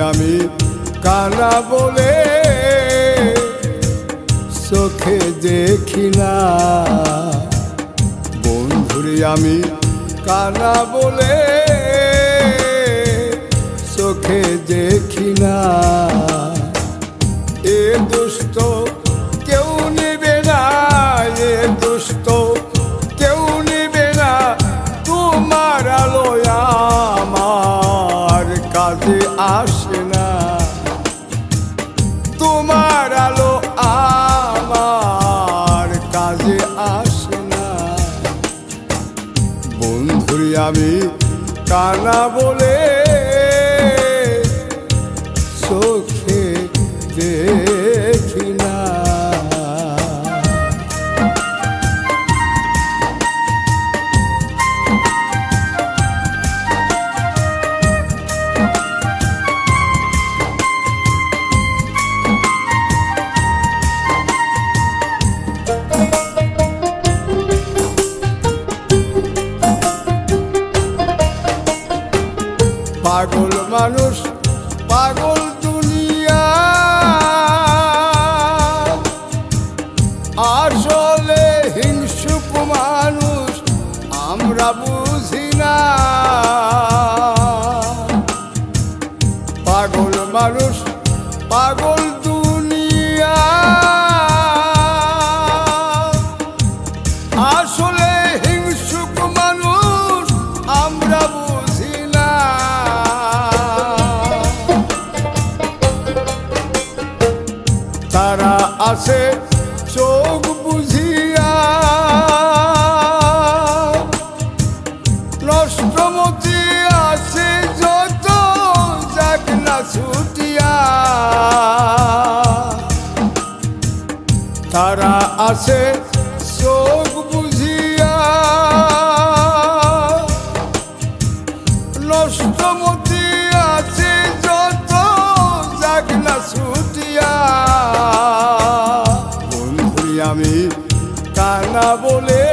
আমি কানা বলে চোখে দেখি না। বন্ধুরে আমি কানা বলে চোখে দেখি না। কানা বলে পাগল মানুষ পাগল দুনিয়া। আসলে হিংসুক মানুষ আমরা বুঝি না। পাগল মানুষ পাগল তারা আছে চোখ বুঝিয়া। নষ্টমতি আছে যত যাক না ছুটিয়া। তারা আছে চোখ কানা বলে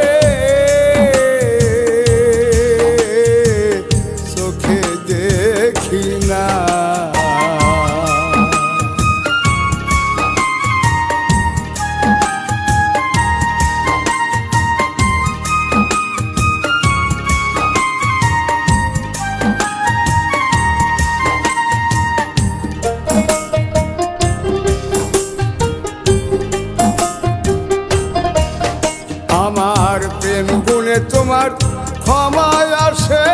তোমার ক্ষমায় আসে।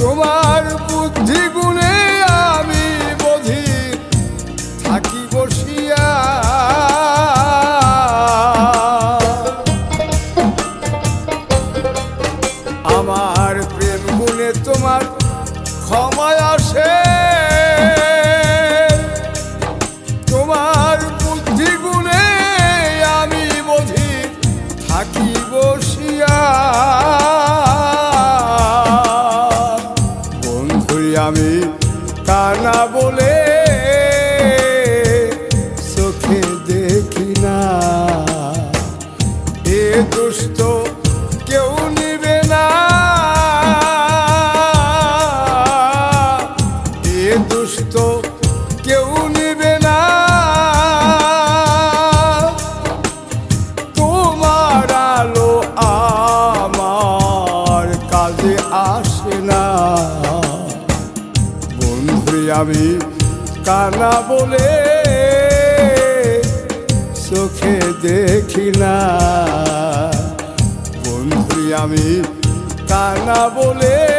তোমার বুদ্ধি গুণে আমি বধি থাকি বসিয়া। আমার প্রেম গুণে তোমার ক্ষমায় আমি কানা বলে চোখে দেখি না। এ দুষ্ট কেউ নিবে না। এ দুষ্ট কেউ আমি কানা বলে চোখে দেখি না। বন্ধু আমি কানা বলে